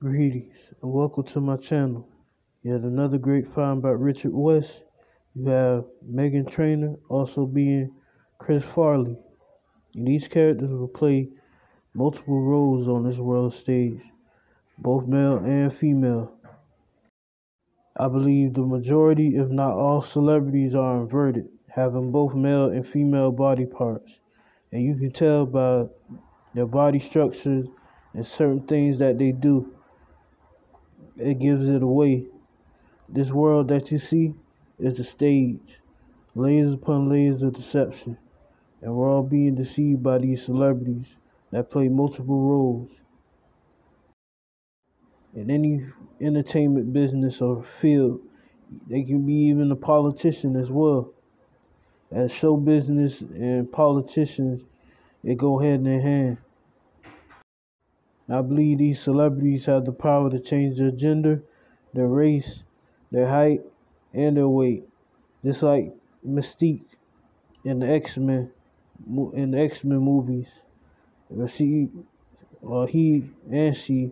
Greetings and welcome to my channel. Yet another great find by Richard West. You have Meghan Trainor also being Chris Farley. And these characters will play multiple roles on this world stage, both male and female. I believe the majority, if not all, celebrities are inverted, having both male and female body parts. And you can tell by their body structures and certain things that they do it gives it away. This world that you see is a stage, layers upon layers of deception, and we're all being deceived by these celebrities that play multiple roles. In any entertainment business or field, they can be even a politician as well. As show business and politicians, they go hand in hand. I believe these celebrities have the power to change their gender, their race, their height, and their weight. Just like Mystique in the X Men in the X Men movies. She or he and she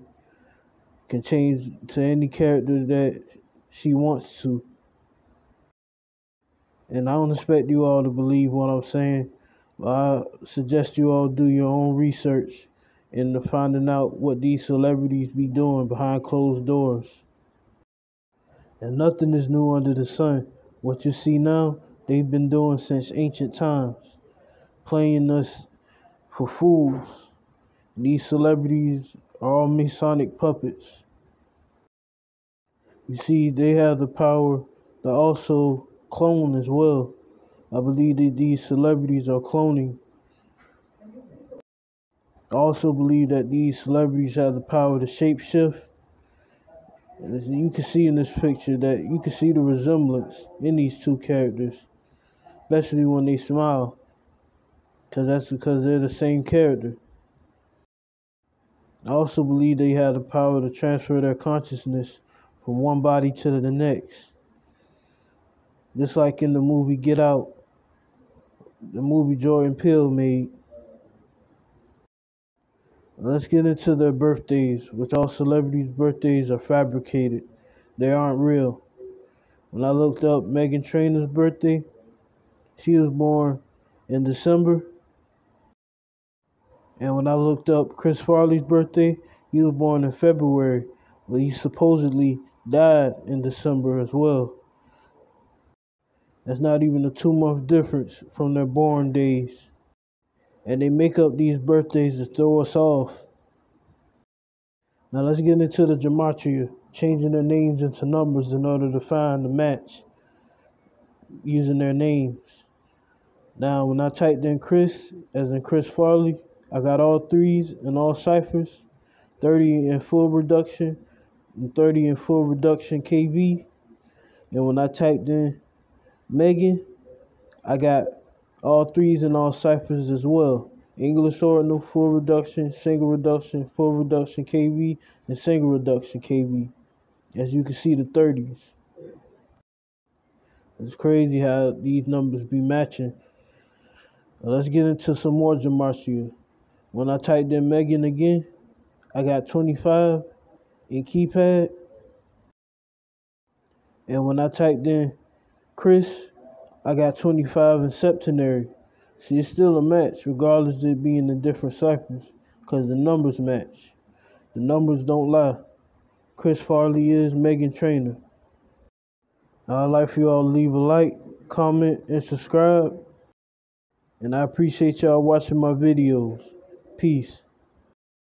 can change to any character that she wants to. And I don't expect you all to believe what I'm saying, but I suggest you all do your own research into finding out what these celebrities be doing behind closed doors. And nothing is new under the sun. What you see now, they've been doing since ancient times, playing us for fools. These celebrities are all Masonic puppets. You see, they have the power to also clone as well. I believe that these celebrities are cloning I also believe that these celebrities have the power to shapeshift. As you can see in this picture that you can see the resemblance in these two characters, especially when they smile, because that's because they're the same character. I also believe they have the power to transfer their consciousness from one body to the next. Just like in the movie Get Out, the movie Jordan Peele made. Let's get into their birthdays, which all celebrities' birthdays are fabricated. They aren't real. When I looked up Meghan Trainor's birthday, she was born in December. And when I looked up Chris Farley's birthday, he was born in February, but he supposedly died in December as well. That's not even a two month difference from their born days and they make up these birthdays to throw us off. Now let's get into the gematria, changing their names into numbers in order to find the match using their names. Now when I typed in Chris, as in Chris Farley, I got all threes and all ciphers, 30 in full reduction and 30 in full reduction KV. And when I typed in Meghan, I got all threes and all ciphers as well. English ordinal, full reduction, single reduction, full reduction KV, and single reduction KV. As you can see, the 30s. It's crazy how these numbers be matching. Now let's get into some more gematria. When I typed in Meghan again, I got 25 in keypad. And when I typed in Chris, I got 25 in septenary. See, it's still a match, regardless of it being in different ciphers, because the numbers match. The numbers don't lie. Chris Farley is Meghan Trainor. Now, I'd like for you all to leave a like, comment, and subscribe. And I appreciate y'all watching my videos. Peace.